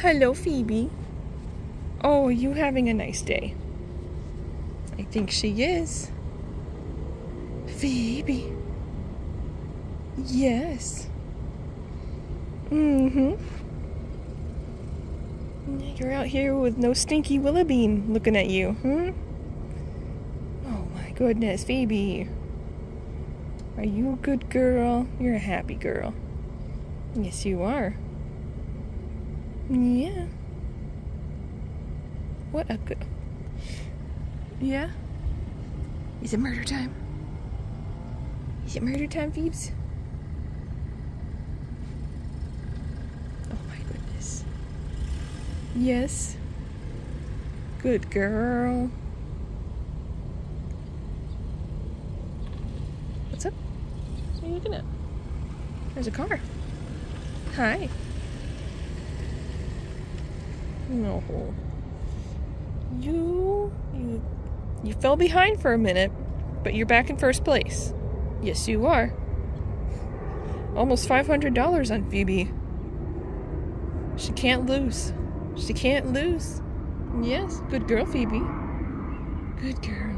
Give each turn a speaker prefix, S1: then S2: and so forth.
S1: Hello, Phoebe. Oh, are you having a nice day? I think she is. Phoebe. Yes. Mm-hmm. You're out here with no stinky Willoughbean looking at you, hmm? Oh my goodness, Phoebe. Are you a good girl? You're a happy girl. Yes, you are. Yeah. What a good. Yeah? Is it murder time? Is it murder time, Phoebes? Oh my goodness. Yes. Good girl. What's up? What are you looking at? There's a car. Hi. No. You you you fell behind for a minute, but you're back in first place. Yes, you are. Almost $500 on Phoebe. She can't lose. She can't lose. Yes, good girl, Phoebe. Good girl.